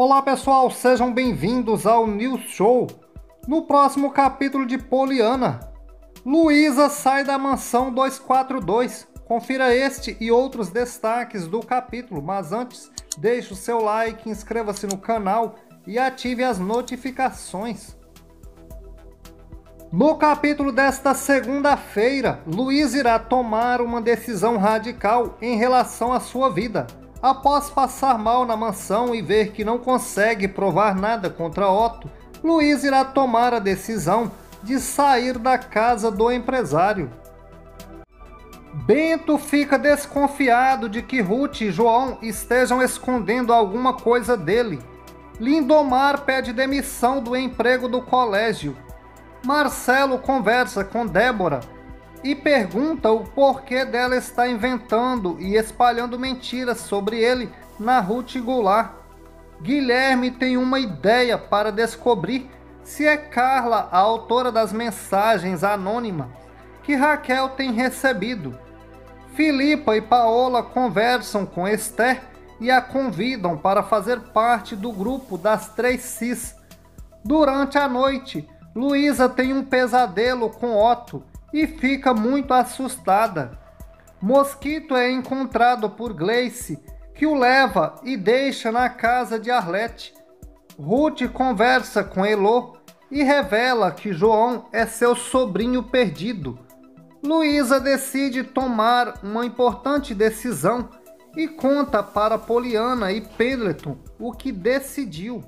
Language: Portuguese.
Olá pessoal, sejam bem-vindos ao News Show. No próximo capítulo de Poliana, Luísa sai da mansão 242. Confira este e outros destaques do capítulo, mas antes, deixe o seu like, inscreva-se no canal e ative as notificações. No capítulo desta segunda-feira, Luiz irá tomar uma decisão radical em relação à sua vida. Após passar mal na mansão e ver que não consegue provar nada contra Otto, Luiz irá tomar a decisão de sair da casa do empresário. Bento fica desconfiado de que Ruth e João estejam escondendo alguma coisa dele. Lindomar pede demissão do emprego do colégio. Marcelo conversa com Débora e pergunta o porquê dela está inventando e espalhando mentiras sobre ele na Ruth Goulart. Guilherme tem uma ideia para descobrir se é Carla a autora das mensagens anônimas que Raquel tem recebido. Filipa e Paola conversam com Esther e a convidam para fazer parte do grupo das três Cis. Durante a noite, Luísa tem um pesadelo com Otto e fica muito assustada. Mosquito é encontrado por Gleice, que o leva e deixa na casa de Arlete. Ruth conversa com Elô e revela que João é seu sobrinho perdido. Luísa decide tomar uma importante decisão e conta para Poliana e Pendleton o que decidiu.